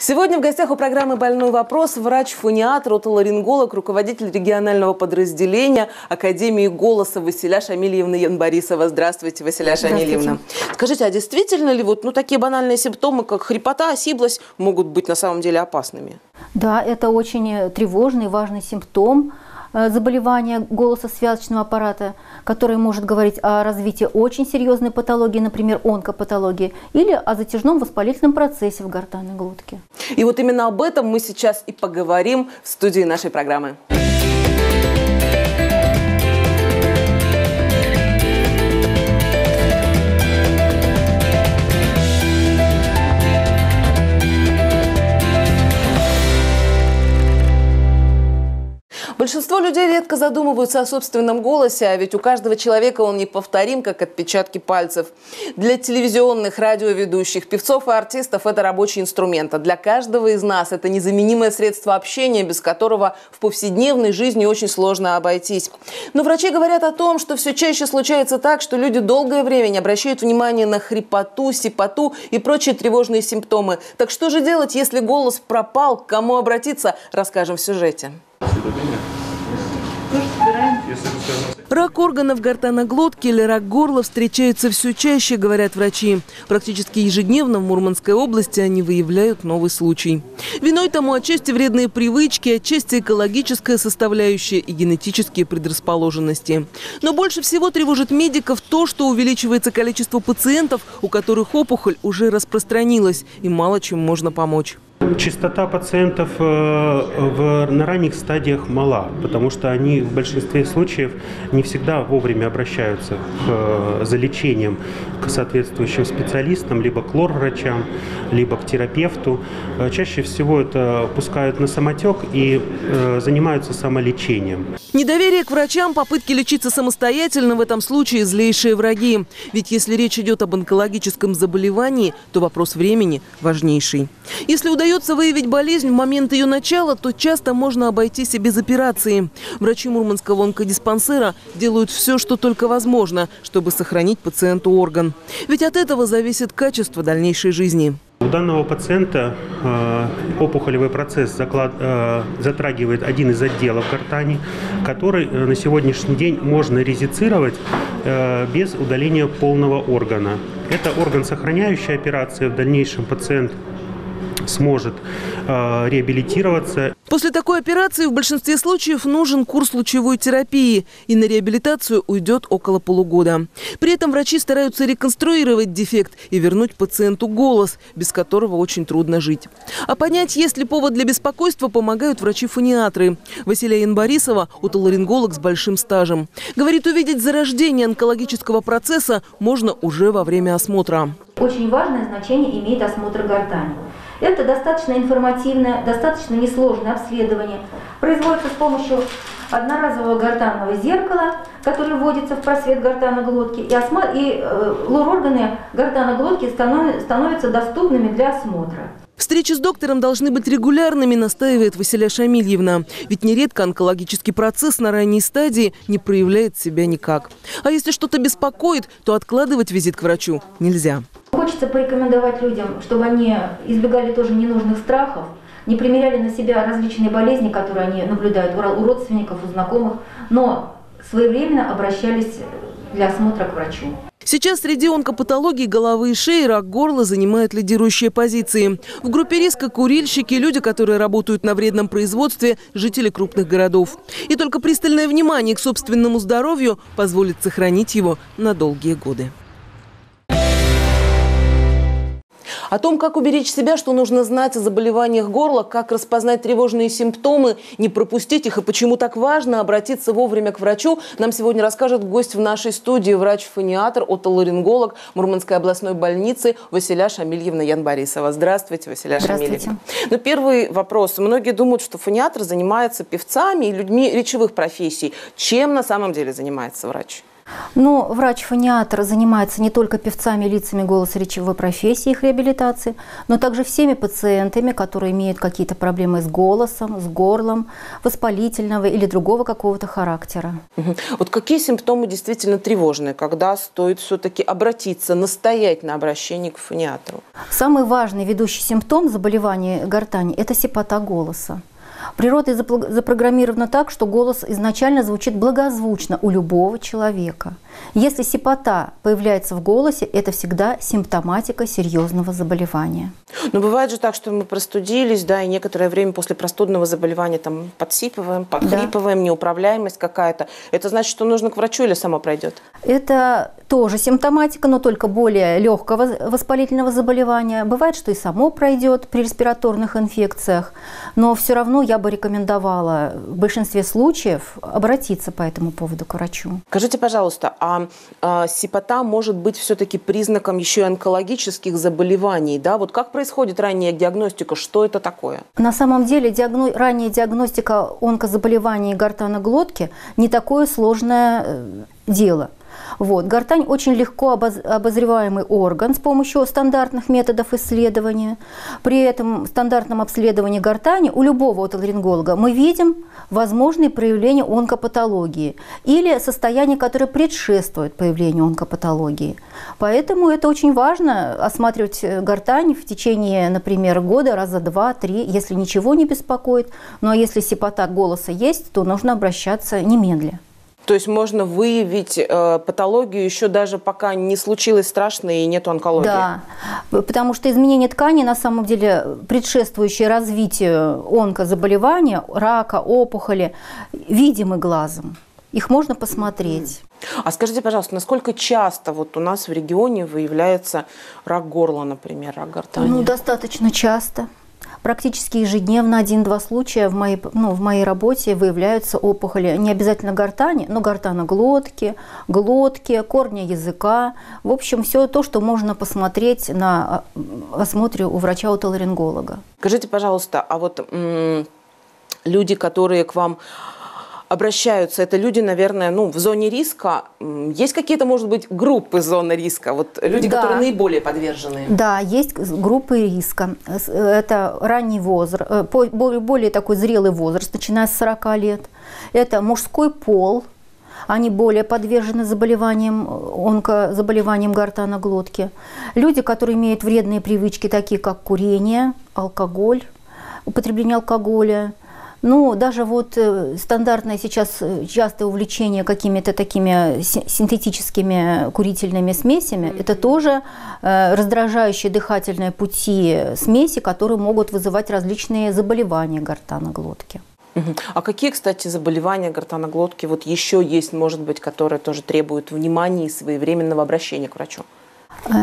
Сегодня в гостях у программы «Больной вопрос» врач-фониатр, отоларинголог, руководитель регионального подразделения Академии голоса Василя Шамильевна Янбарисова. Здравствуйте, Василя Шамильевна. Скажите, а действительно ли вот ну, такие банальные симптомы, как хрипота, осиблость, могут быть на самом деле опасными? Да, это очень тревожный, важный симптом – Э, заболевания голоса-связочного аппарата, который может говорить о развитии очень серьезной патологии, например, онкопатологии, или о затяжном воспалительном процессе в гортанной глотке. И вот именно об этом мы сейчас и поговорим в студии нашей программы. Большинство людей редко задумываются о собственном голосе, а ведь у каждого человека он неповторим, как отпечатки пальцев. Для телевизионных, радиоведущих, певцов и артистов это рабочий инструмент, а для каждого из нас это незаменимое средство общения, без которого в повседневной жизни очень сложно обойтись. Но врачи говорят о том, что все чаще случается так, что люди долгое время не обращают внимания на хрипоту, сипоту и прочие тревожные симптомы. Так что же делать, если голос пропал, к кому обратиться, расскажем в сюжете. Рак органов гортаноглотки или рак горла встречаются все чаще, говорят врачи. Практически ежедневно в Мурманской области они выявляют новый случай. Виной тому отчасти вредные привычки, отчасти экологическая составляющая и генетические предрасположенности. Но больше всего тревожит медиков то, что увеличивается количество пациентов, у которых опухоль уже распространилась и мало чем можно помочь. Частота пациентов э, в, на ранних стадиях мала, потому что они в большинстве случаев не всегда вовремя обращаются к, э, за лечением к соответствующим специалистам, либо к лор-врачам, либо к терапевту. Э, чаще всего это пускают на самотек и занимаются самолечением. Недоверие к врачам, попытки лечиться самостоятельно в этом случае злейшие враги. Ведь если речь идет об онкологическом заболевании, то вопрос времени важнейший. Если удается удается выявить болезнь в момент ее начала, то часто можно обойтись и без операции. Врачи Мурманского онкодиспансера делают все, что только возможно, чтобы сохранить пациенту орган. Ведь от этого зависит качество дальнейшей жизни. У данного пациента э, опухолевый процесс заклад, э, затрагивает один из отделов гортани, который э, на сегодняшний день можно резицировать э, без удаления полного органа. Это орган сохраняющий операции. В дальнейшем пациент сможет э, реабилитироваться. После такой операции в большинстве случаев нужен курс лучевой терапии, и на реабилитацию уйдет около полугода. При этом врачи стараются реконструировать дефект и вернуть пациенту голос, без которого очень трудно жить. А понять, есть ли повод для беспокойства, помогают врачи-фониатры. Василия Янбарисова – отоларинголог с большим стажем. Говорит, увидеть зарождение онкологического процесса можно уже во время осмотра. Очень важное значение имеет осмотр гортани. Это достаточно информативное, достаточно несложное обследование. Производится с помощью одноразового гортанного зеркала, которое вводится в просвет гортаноглотки, и, осма... и э, лор-органы гортаноглотки станов... становятся доступными для осмотра. Встречи с доктором должны быть регулярными, настаивает Василия Шамильевна. Ведь нередко онкологический процесс на ранней стадии не проявляет себя никак. А если что-то беспокоит, то откладывать визит к врачу нельзя. Хочется порекомендовать людям, чтобы они избегали тоже ненужных страхов, не примеряли на себя различные болезни, которые они наблюдают у родственников, у знакомых, но своевременно обращались для осмотра к врачу. Сейчас среди онкопатологий головы и шеи рак горла занимает лидирующие позиции. В группе риска курильщики, люди, которые работают на вредном производстве, жители крупных городов. И только пристальное внимание к собственному здоровью позволит сохранить его на долгие годы. О том, как уберечь себя, что нужно знать о заболеваниях горла, как распознать тревожные симптомы, не пропустить их и почему так важно обратиться вовремя к врачу, нам сегодня расскажет гость в нашей студии, врач-фониатр, отоларинголог Мурманской областной больницы Василя Шамильевна Ян Борисова. Здравствуйте, Василя Здравствуйте. Шамильевна. Ну, первый вопрос. Многие думают, что фониатр занимается певцами и людьми речевых профессий. Чем на самом деле занимается врач? Ну, врач-фониатор занимается не только певцами, лицами голосоречевой профессии, их реабилитации, но также всеми пациентами, которые имеют какие-то проблемы с голосом, с горлом, воспалительного или другого какого-то характера. Угу. Вот какие симптомы действительно тревожные, когда стоит все-таки обратиться, настоять на обращении к фониатору? Самый важный ведущий симптом заболевания гортани – это сипота голоса. Природа запрограммирована так, что голос изначально звучит благозвучно у любого человека. Если сипота появляется в голосе, это всегда симптоматика серьезного заболевания. Но бывает же так, что мы простудились, да, и некоторое время после простудного заболевания там подсипываем, подхрипываем, да. неуправляемость какая-то. Это значит, что нужно к врачу или само пройдет? Это тоже симптоматика, но только более легкого воспалительного заболевания. Бывает, что и само пройдет при респираторных инфекциях, но все равно я бы рекомендовала в большинстве случаев обратиться по этому поводу к врачу. Скажите, пожалуйста, а, а сипота может быть все-таки признаком еще и онкологических заболеваний, да? Вот как происходит ранняя диагностика, что это такое? На самом деле диагно... ранняя диагностика онкозаболеваний гортана глотки не такое сложное э, дело. Вот. Гортань очень легко обозреваемый орган с помощью стандартных методов исследования. При этом стандартном обследовании гортани у любого отоларинголога мы видим возможные проявления онкопатологии или состояние, которое предшествует появлению онкопатологии. Поэтому это очень важно осматривать гортань в течение, например, года, раза два-три, если ничего не беспокоит. Ну а если сипота голоса есть, то нужно обращаться немедля. То есть можно выявить э, патологию еще даже пока не случилось страшно и нет онкологии. Да, потому что изменение ткани на самом деле предшествующее развитию онкозаболевания, рака, опухоли, видимы глазом. Их можно посмотреть. А скажите, пожалуйста, насколько часто вот у нас в регионе выявляется рак горла, например, рак гортани? Ну, достаточно часто практически ежедневно один-два случая в моей, ну, в моей работе выявляются опухоли. Не обязательно гортани, но гортаноглотки, глотки, корня языка. В общем, все то, что можно посмотреть на а, осмотре у врача-отоларинголога. Скажите, пожалуйста, а вот люди, которые к вам обращаются, это люди, наверное, ну, в зоне риска. Есть какие-то, может быть, группы зоны риска? Вот люди, да. которые наиболее подвержены? Да, есть группы риска. Это ранний возраст, э, более такой зрелый возраст, начиная с 40 лет. Это мужской пол, они более подвержены заболеваниям, онкозаболеваниям гортана глотки. Люди, которые имеют вредные привычки, такие как курение, алкоголь, употребление алкоголя – ну, даже вот э, стандартное сейчас э, частое увлечение какими-то такими синтетическими курительными смесями, mm-hmm. это тоже э, раздражающие дыхательные пути смеси, которые могут вызывать различные заболевания гортана глотки. А какие, кстати, заболевания гортаноглотки вот еще есть, может быть, которые тоже требуют внимания и своевременного обращения к врачу?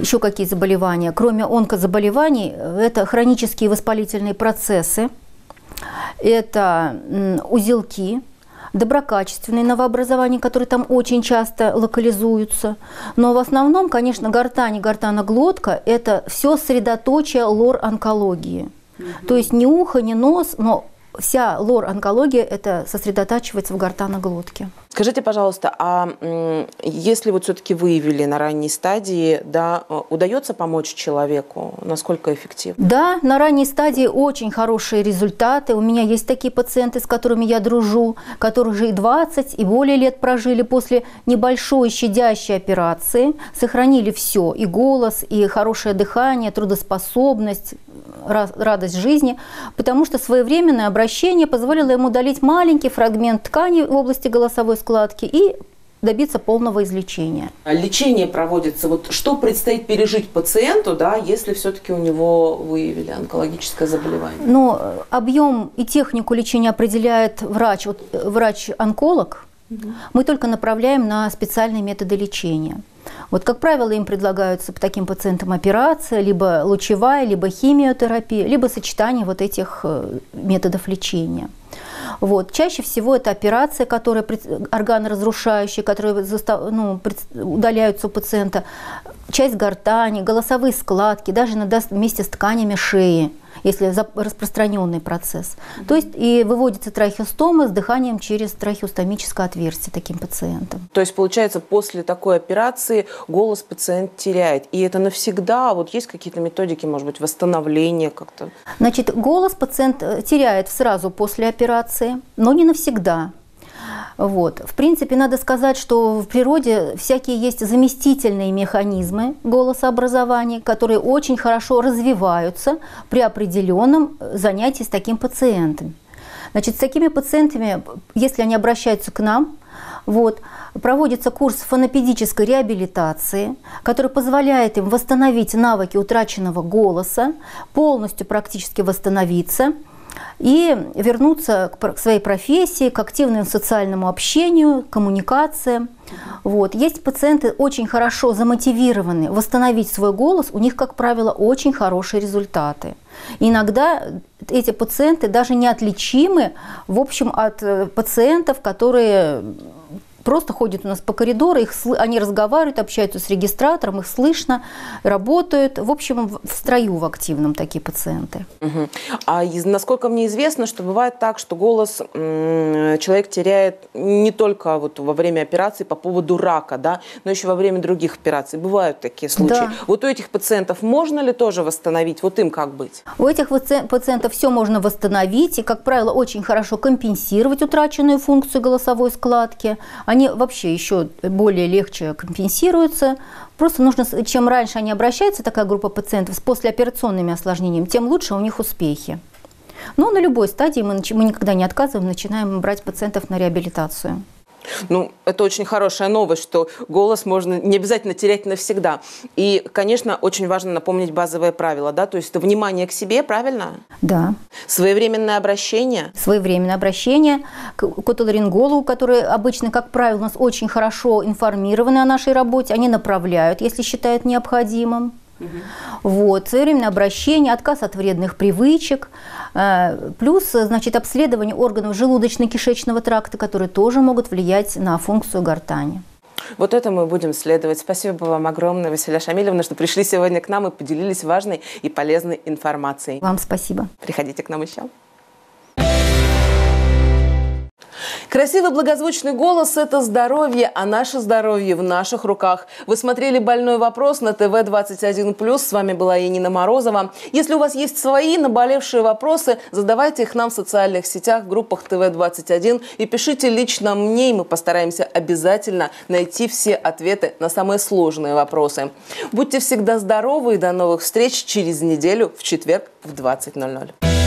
Еще какие заболевания? Кроме онкозаболеваний, это хронические воспалительные процессы, это узелки, доброкачественные новообразования, которые там очень часто локализуются. Но в основном, конечно, гортань и гортаноглотка – это все средоточие лор-онкологии. Угу. То есть не ухо, не нос, но вся лор-онкология это сосредотачивается в гортаноглотке. Скажите, пожалуйста, а если вот все-таки выявили на ранней стадии, да, э, удается помочь человеку? Насколько эффективно? Да, на ранней стадии очень хорошие результаты. У меня есть такие пациенты, с которыми я дружу, которые уже и 20, и более лет прожили после небольшой щадящей операции, сохранили все, и голос, и хорошее дыхание, трудоспособность, радость жизни, потому что своевременное обращение позволило ему удалить маленький фрагмент ткани в области голосовой складки и добиться полного излечения. А лечение проводится. Вот что предстоит пережить пациенту, да, если все-таки у него выявили онкологическое заболевание? Ну, объем и технику лечения определяет врач, вот, э, врач-онколог. Угу. Мы только направляем на специальные методы лечения. Вот, как правило, им предлагаются таким пациентам операция, либо лучевая, либо химиотерапия, либо сочетание вот этих э, методов лечения. Вот. Чаще всего это операция, которая органоразрушающая, которые ну, удаляются у пациента, часть гортани, голосовые складки, даже иногда вместе с тканями шеи. Если распространенный процесс. То есть и выводится трахеостома с дыханием через трахеостомическое отверстие таким пациентам. То есть получается после такой операции голос пациент теряет. И это навсегда? Вот есть какие-то методики, может быть, восстановления как-то? Значит, голос пациент э, теряет сразу после операции, но не навсегда. Вот. В принципе, надо сказать, что в природе всякие есть заместительные механизмы голосообразования, которые очень хорошо развиваются при определенном занятии с таким пациентом. Значит, с такими пациентами, если они обращаются к нам, вот, проводится курс фонопедической реабилитации, который позволяет им восстановить навыки утраченного голоса, полностью практически восстановиться – и вернуться к своей профессии, к активному социальному общению, коммуникациям. Вот. Есть пациенты очень хорошо замотивированы восстановить свой голос, у них, как правило, очень хорошие результаты. иногда эти пациенты даже неотличимы, в общем, от э, пациентов, которые просто ходят у нас по коридору, их, они разговаривают, общаются с регистратором, их слышно, работают. В общем, в строю в активном такие пациенты. Угу. А насколько мне известно, что бывает так, что голос человек теряет не только вот во время операции по поводу рака, да, но еще во время других операций. Бывают такие случаи. Да. Вот у этих пациентов можно ли тоже восстановить? Вот им как быть? У этих пациентов все можно восстановить и, как правило, очень хорошо компенсировать утраченную функцию голосовой складки. Они они вообще еще более легче компенсируются. Просто нужно, чем раньше они обращаются, такая группа пациентов с послеоперационными осложнениями, тем лучше у них успехи. Но на любой стадии мы, мы никогда не отказываем, начинаем брать пациентов на реабилитацию. Ну, это очень хорошая новость, что голос можно не обязательно терять навсегда. И, конечно, очень важно напомнить базовые правила, да, то есть это внимание к себе, правильно? Да. Своевременное обращение? Своевременное обращение к, к отоларингологу, которые обычно, как правило, у нас очень хорошо информированы о нашей работе, они направляют, если считают необходимым. Угу. Вот, своевременное обращение, отказ от вредных привычек, э, плюс значит, обследование органов желудочно-кишечного тракта, которые тоже могут влиять на функцию гортани. Вот это мы будем следовать. Спасибо вам огромное, Василия Шамилевна, что пришли сегодня к нам и поделились важной и полезной информацией. Вам спасибо. Приходите к нам еще. Красивый благозвучный голос – это здоровье, а наше здоровье в наших руках. Вы смотрели «Больной вопрос» на ТВ-21+. С вами была Янина Морозова. Если у вас есть свои наболевшие вопросы, задавайте их нам в социальных сетях, группах ТВ-21 и пишите лично мне, и мы постараемся обязательно найти все ответы на самые сложные вопросы. Будьте всегда здоровы и до новых встреч через неделю в четверг в 20.00.